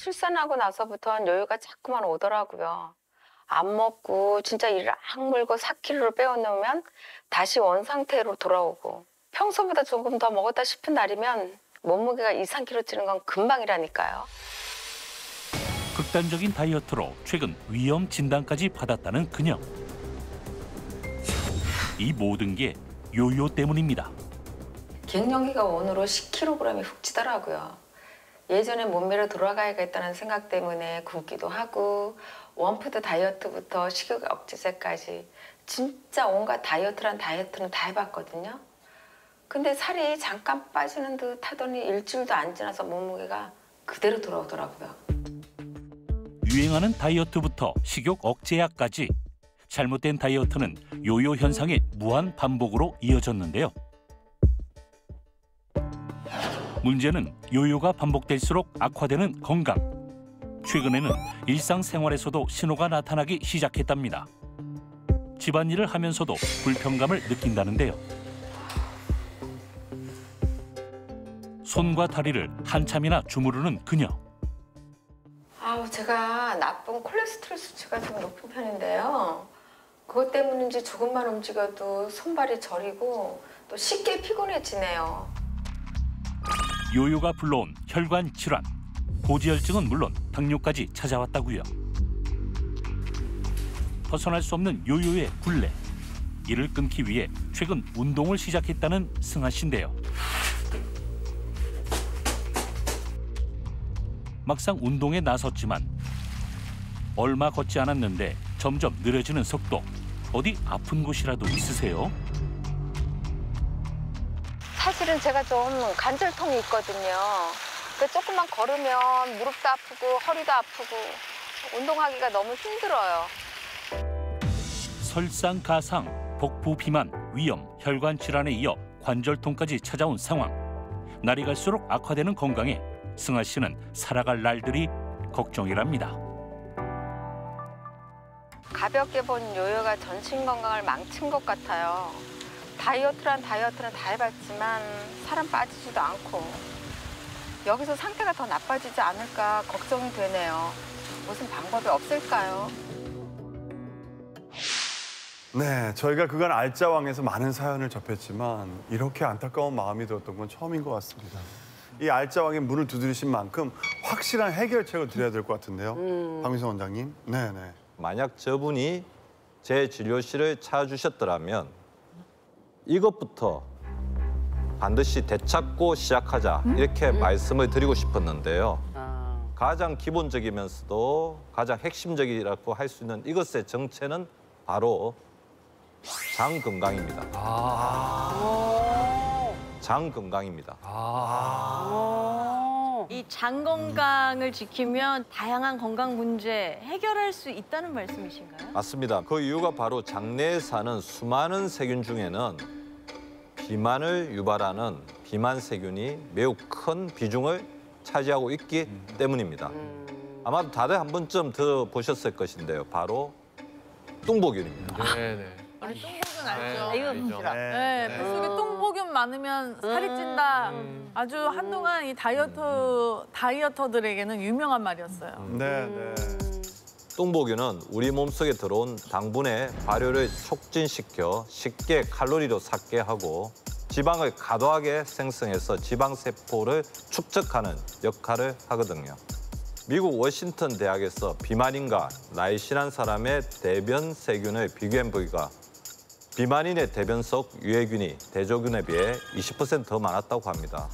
출산하고 나서부터는 여유가 자꾸만 오더라고요. 안 먹고 진짜 이를 악물고 4kg를 빼어놓으면 다시 원 상태로 돌아오고 평소보다 조금 더 먹었다 싶은 날이면 몸무게가 2, 3kg 찌는 건 금방이라니까요. 극단적인 다이어트로 최근 위험 진단까지 받았다는 그녀. 이 모든 게 요요 때문입니다. 갱년기 이후로 10kg이 훅 찌더라고요. 예전에 몸매로 돌아가야겠다는 생각 때문에 굶기도 하고 one food 다이어트부터 식욕 억제제까지 진짜 온갖 다이어트란 다이어트는 다 해봤거든요. 근데 살이 잠깐 빠지는 듯 하더니 일주일도 안 지나서 몸무게가 그대로 돌아오더라고요. 유행하는 다이어트부터 식욕 억제약까지 잘못된 다이어트는 요요 현상의 무한 반복으로 이어졌는데요. 문제는 요요가 반복될수록 악화되는 건강. 최근에는 일상생활에서도 신호가 나타나기 시작했답니다. 집안일을 하면서도 불편감을 느낀다는데요. 손과 다리를 한참이나 주무르는 그녀. 아우 제가 나쁜 콜레스테롤 수치가 좀 높은 편인데요. 그것 때문인지 조금만 움직여도 손발이 저리고 또 쉽게 피곤해지네요. 요요가 불러온 혈관 질환, 고지혈증은 물론 당뇨까지 찾아왔다고요. 벗어날 수 없는 요요의 굴레. 이를 끊기 위해 최근 운동을 시작했다는 승아 씨인데요. 막상 운동에 나섰지만 얼마 걷지 않았는데 점점 느려지는 속도. 어디 아픈 곳이라도 있으세요? 사실은 제가 좀 관절통이 있거든요. 그 조금만 걸으면 무릎도 아프고 허리도 아프고 운동하기가 너무 힘들어요. 설상가상, 복부 비만, 위염, 혈관 질환에 이어 관절통까지 찾아온 상황. 날이 갈수록 악화되는 건강에 승아 씨는 살아갈 날들이 걱정이랍니다. 가볍게 본 요요가 전신 건강을 망친 것 같아요. 다이어트란 다이어트는 다 해봤지만 살은 빠지지도 않고 여기서 상태가 더 나빠지지 않을까 걱정이 되네요. 무슨 방법이 없을까요? 네, 저희가 그간 알짜왕에서 많은 사연을 접했지만 이렇게 안타까운 마음이 들었던 건 처음인 것 같습니다. 이 알짜왕의 문을 두드리신 만큼 확실한 해결책을 드려야 될 것 같은데요. 박민성 원장님. 네, 네. 만약 저분이 제 진료실을 찾아주셨더라면 이것부터 반드시 되찾고 시작하자 이렇게 말씀을 드리고 싶었는데요. 가장 기본적이면서도 가장 핵심적이라고 할 수 있는 이것의 정체는 바로 장 건강입니다. 장 건강입니다. 이장 건강을 지키면 다양한 건강 문제 해결할 수 있다는 말씀이신가요? 맞습니다. 그 이유가 바로 장내에 사는 수많은 세균 중에는 비만을 유발하는 비만 세균이 매우 큰 비중을 차지하고 있기 때문입니다. 아마도 다들 한 번쯤 들어보셨을 것인데요. 바로 뚱보균입니다. 네네. 우리 똥복은 알죠? 이거 네, 네. 뱃속에 똥복균 많으면 살이 찐다. 아주 한동안 이 다이어트 다이어터들에게는 유명한 말이었어요. 네, 네. 뚱보균은 우리 몸속에 들어온 당분의 발효를 촉진시켜 쉽게 칼로리로 삭게 하고 지방을 과도하게 생성해서 지방 세포를 축적하는 역할을 하거든요. 미국 워싱턴 대학에서 비만인과 날씬한 사람의 대변 세균을 비교한 부위가 비만인의 대변 속 유해균이 대조균에 비해 20%더 많았다고 합니다.